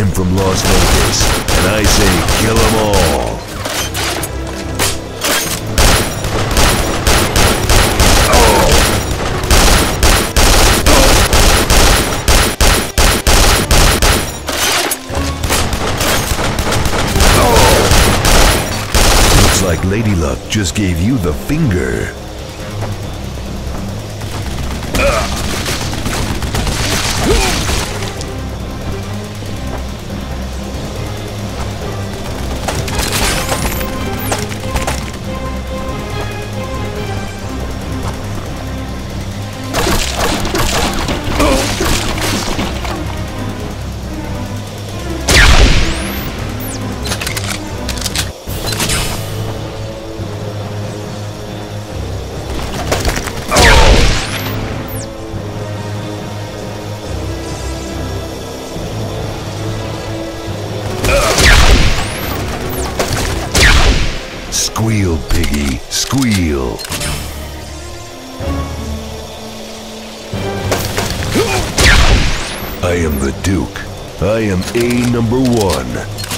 I'm from Las Vegas, and I say kill them all. Oh. Oh. Looks like Lady Luck just gave you the finger. Squeal, piggy, squeal. I am the Duke. I am A number one.